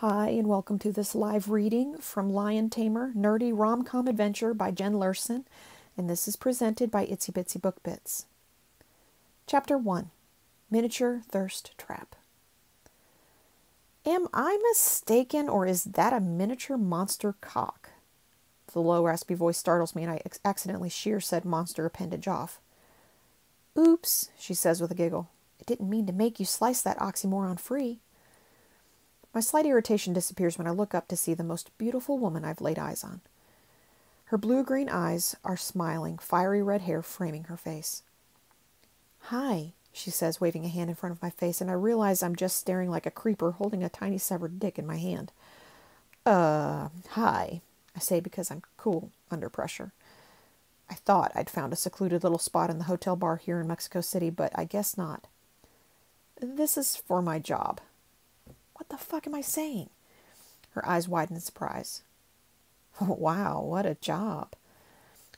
Hi, and welcome to this live reading from Lyon Tamer Nerdy Rom Com Adventure by Jen Luerssen, and this is presented by Itsy Bitsy Book Bits. Chapter 1 Miniature Thirst Trap. Am I mistaken, or is that a miniature monster cock? The low, raspy voice startles me, and I accidentally shear said monster appendage off. Oops, she says with a giggle. I didn't mean to make you slice that oxymoron free. My slight irritation disappears when I look up to see the most beautiful woman I've laid eyes on. Her blue green eyes are smiling, fiery red hair framing her face. Hi, she says, waving a hand in front of my face, and I realize I'm just staring like a creeper holding a tiny severed dick in my hand. Uh, hi, I say because I'm cool under pressure. I thought I'd found a secluded little spot in the hotel bar here in Mexico City, but I guess not. This is for my job, what the fuck am I saying? Her eyes widen in surprise. Wow, what a job.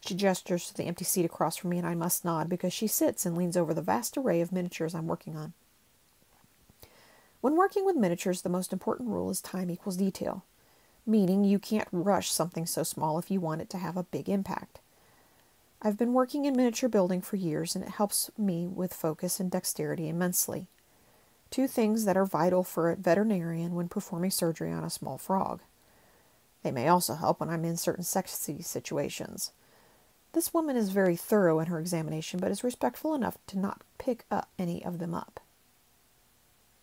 She gestures to the empty seat across from me, and I must nod because she sits and leans over the vast array of miniatures I'm working on. When working with miniatures, the most important rule is time equals detail, meaning you can't rush something so small if you want it to have a big impact. I've been working in miniature building for years, and it helps me with focus and dexterity immensely two things that are vital for a veterinarian when performing surgery on a small frog. They may also help when I'm in certain sexy situations. This woman is very thorough in her examination, but is respectful enough to not pick up any of them up.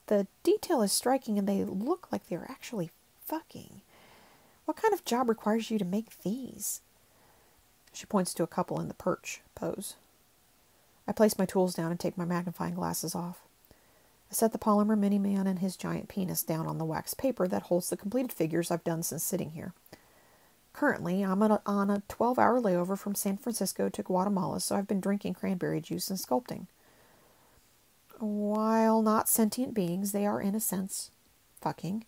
The detail is striking, and they look like they're actually fucking. What kind of job requires you to make these? She points to a couple in the perch pose. I place my tools down and take my magnifying glasses off. I set the polymer mini man and his giant penis down on the wax paper that holds the completed figures I've done since sitting here. Currently, I'm on a 12 hour layover from San Francisco to Guatemala, so I've been drinking cranberry juice and sculpting. While not sentient beings, they are, in a sense, fucking.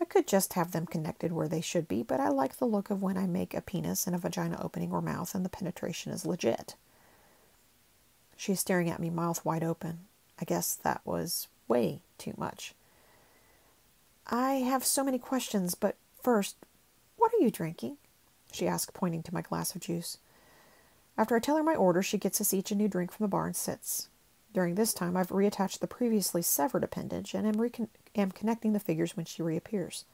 I could just have them connected where they should be, but I like the look of when I make a penis and a vagina opening or mouth and the penetration is legit. She's staring at me, mouth wide open. I guess that was way too much. I have so many questions, but first, what are you drinking? she asked, pointing to my glass of juice. After I tell her my order, she gets us each a new drink from the bar and sits. During this time, I've reattached the previously severed appendage and am, recon- am connecting the figures when she reappears.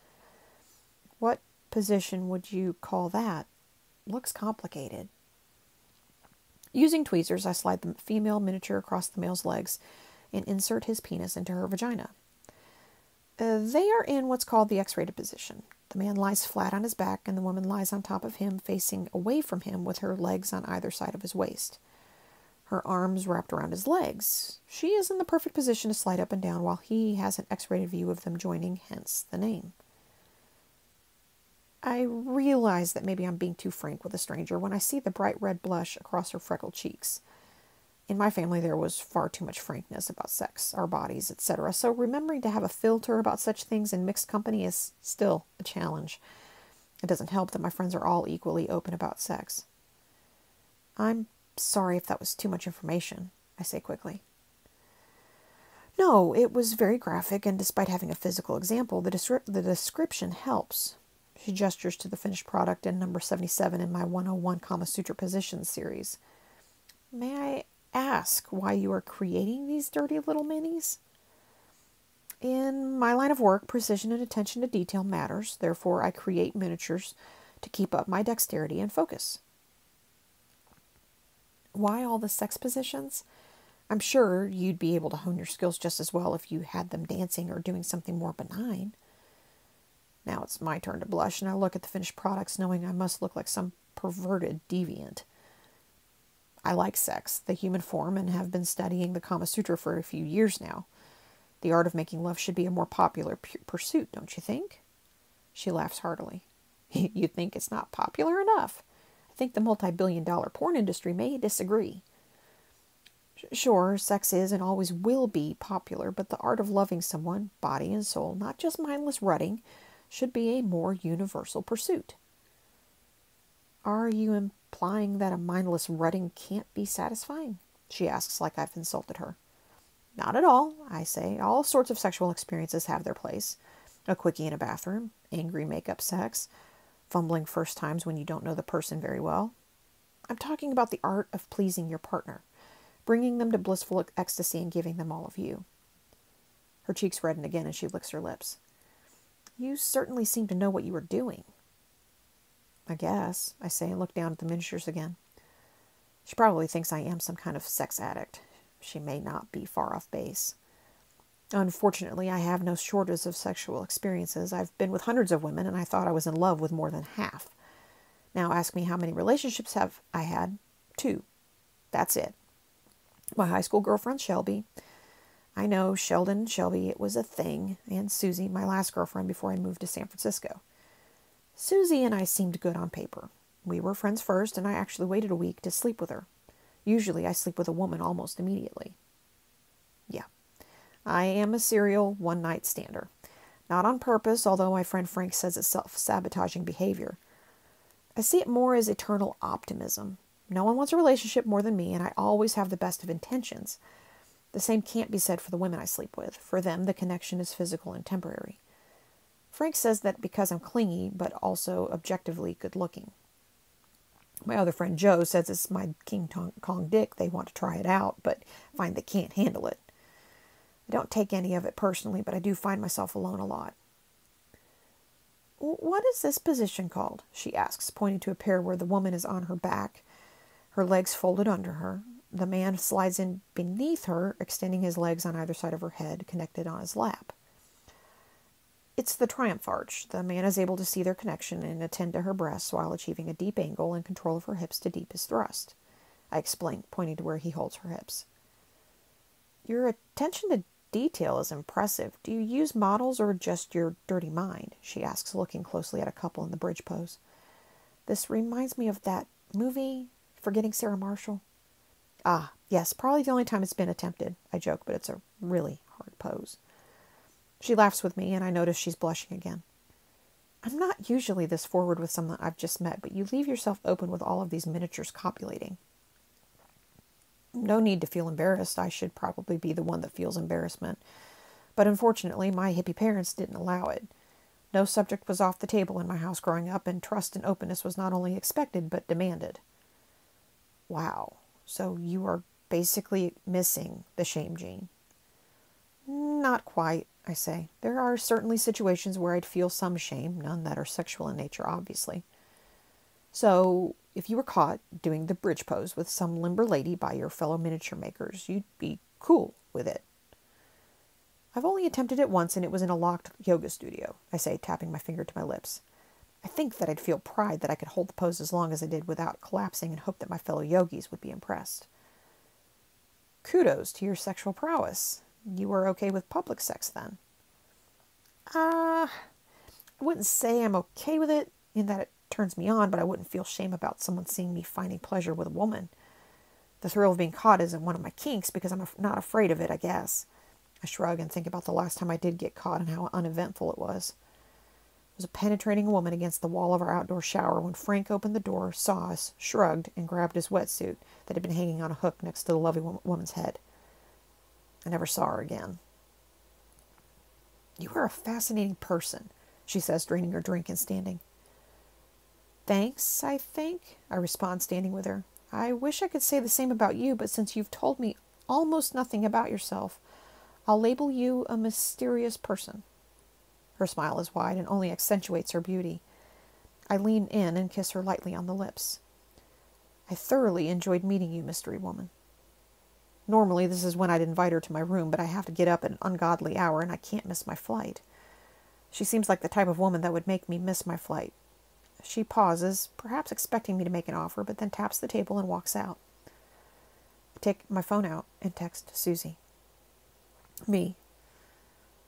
What position would you call that? Looks complicated. Using tweezers, I slide the female miniature across the male's legs and insert his penis into her vagina. Uh, they are in what's called the X rated position. The man lies flat on his back, and the woman lies on top of him, facing away from him with her legs on either side of his waist. Her arms wrapped around his legs. She is in the perfect position to slide up and down while he has an X rated view of them joining, hence the name. I realize that maybe I'm being too frank with a stranger when I see the bright red blush across her freckled cheeks. In my family, there was far too much frankness about sex, our bodies, etc. So remembering to have a filter about such things in mixed company is still a challenge. It doesn't help that my friends are all equally open about sex. I'm sorry if that was too much information, I say quickly. No, it was very graphic, and despite having a physical example, the, descri- the description helps. She gestures to the finished product in number 77 in my 101 Kama Sutra Positions series. May I ask why you are creating these dirty little minis? In my line of work, precision and attention to detail matters. Therefore, I create miniatures to keep up my dexterity and focus. Why all the sex positions? I'm sure you'd be able to hone your skills just as well if you had them dancing or doing something more benign. Now it's my turn to blush, and I look at the finished products knowing I must look like some perverted deviant. I like sex, the human form, and have been studying the Kama Sutra for a few years now. The art of making love should be a more popular pursuit, don't you think? She laughs heartily. you think it's not popular enough? I think the multi billion dollar porn industry may disagree. Sure, sex is and always will be popular, but the art of loving someone, body and soul, not just mindless rutting, should be a more universal pursuit. Are you implying that a mindless rutting can't be satisfying? She asks, like I've insulted her. Not at all, I say. All sorts of sexual experiences have their place. A quickie in a bathroom, angry makeup sex, fumbling first times when you don't know the person very well. I'm talking about the art of pleasing your partner, bringing them to blissful ecstasy and giving them all of you. Her cheeks redden again as she licks her lips. You certainly seem to know what you are doing. I guess, I say and look down at the miniatures again. She probably thinks I am some kind of sex addict. She may not be far off base. Unfortunately, I have no shortage of sexual experiences. I've been with hundreds of women, and I thought I was in love with more than half. Now ask me how many relationships have I had? Two. That's it. My high school girlfriend Shelby. I know Sheldon Shelby, it was a thing, and Susie, my last girlfriend before I moved to San Francisco. Susie and I seemed good on paper. We were friends first, and I actually waited a week to sleep with her. Usually I sleep with a woman almost immediately. Yeah, I am a serial one night stander. Not on purpose, although my friend Frank says it's self sabotaging behavior. I see it more as eternal optimism. No one wants a relationship more than me, and I always have the best of intentions. The same can't be said for the women I sleep with. For them, the connection is physical and temporary. Frank says that because I'm clingy, but also objectively good looking. My other friend Joe says it's my King Kong dick. They want to try it out, but find they can't handle it. I don't take any of it personally, but I do find myself alone a lot. What is this position called? she asks, pointing to a pair where the woman is on her back, her legs folded under her. The man slides in beneath her, extending his legs on either side of her head, connected on his lap. It's the triumph arch. The man is able to see their connection and attend to her breasts while achieving a deep angle and control of her hips to deep his thrust. I explain, pointing to where he holds her hips. Your attention to detail is impressive. Do you use models or just your dirty mind? She asks, looking closely at a couple in the bridge pose. This reminds me of that movie, Forgetting Sarah Marshall. Ah, yes, probably the only time it's been attempted. I joke, but it's a really hard pose. She laughs with me, and I notice she's blushing again. I'm not usually this forward with someone I've just met, but you leave yourself open with all of these miniatures copulating. No need to feel embarrassed. I should probably be the one that feels embarrassment. But unfortunately, my hippie parents didn't allow it. No subject was off the table in my house growing up, and trust and openness was not only expected but demanded. Wow. So you are basically missing the shame gene. Not quite, I say. There are certainly situations where I'd feel some shame, none that are sexual in nature, obviously. So, if you were caught doing the bridge pose with some limber lady by your fellow miniature makers, you'd be cool with it. I've only attempted it once, and it was in a locked yoga studio, I say, tapping my finger to my lips. I think that I'd feel pride that I could hold the pose as long as I did without collapsing and hope that my fellow yogis would be impressed. Kudos to your sexual prowess. You were okay with public sex then? Ah, uh, I wouldn't say I'm okay with it in that it turns me on, but I wouldn't feel shame about someone seeing me finding pleasure with a woman. The thrill of being caught isn't one of my kinks because I'm not afraid of it, I guess. I shrug and think about the last time I did get caught and how uneventful it was It was a penetrating woman against the wall of our outdoor shower when Frank opened the door, saw us, shrugged, and grabbed his wetsuit that had been hanging on a hook next to the lovely woman's head. I never saw her again. You are a fascinating person, she says, draining her drink and standing. Thanks, I think, I respond, standing with her. I wish I could say the same about you, but since you've told me almost nothing about yourself, I'll label you a mysterious person. Her smile is wide and only accentuates her beauty. I lean in and kiss her lightly on the lips. I thoroughly enjoyed meeting you, mystery woman. Normally, this is when I'd invite her to my room, but I have to get up at an ungodly hour and I can't miss my flight. She seems like the type of woman that would make me miss my flight. She pauses, perhaps expecting me to make an offer, but then taps the table and walks out. I take my phone out and text Susie. Me,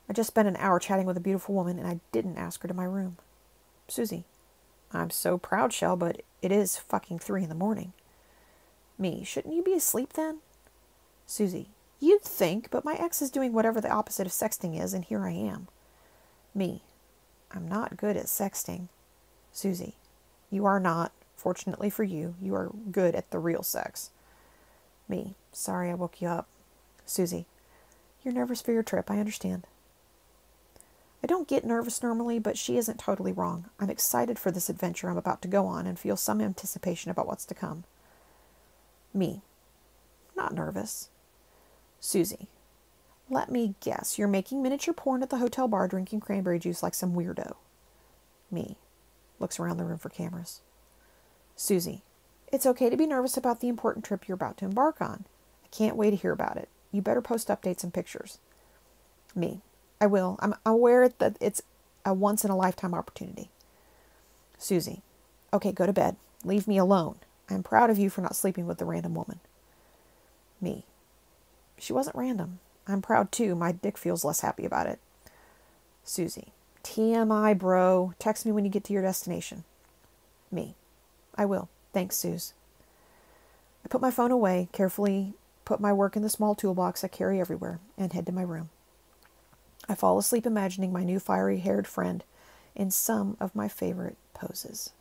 I just spent an hour chatting with a beautiful woman and I didn't ask her to my room. Susie. I'm so proud, Shell, but it is fucking three in the morning. Me. Shouldn't you be asleep then? Susie. You'd think, but my ex is doing whatever the opposite of sexting is, and here I am. Me. I'm not good at sexting. Susie. You are not. Fortunately for you, you are good at the real sex. Me. Sorry I woke you up. Susie. You're nervous for your trip, I understand. I don't get nervous normally, but she isn't totally wrong. I'm excited for this adventure I'm about to go on and feel some anticipation about what's to come. Me. Not nervous. Susie. Let me guess. You're making miniature porn at the hotel bar drinking cranberry juice like some weirdo. Me. Looks around the room for cameras. Susie. It's okay to be nervous about the important trip you're about to embark on. I can't wait to hear about it. You better post updates and pictures. Me. I will. I'm aware that it's a once in a lifetime opportunity. Susie. Okay, go to bed. Leave me alone. I'm proud of you for not sleeping with the random woman. Me. She wasn't random. I'm proud too. My dick feels less happy about it. Susie. TMI, bro. Text me when you get to your destination. Me. I will. Thanks, Suze. I put my phone away, carefully put my work in the small toolbox I carry everywhere, and head to my room. I fall asleep imagining my new fiery haired friend in some of my favorite poses.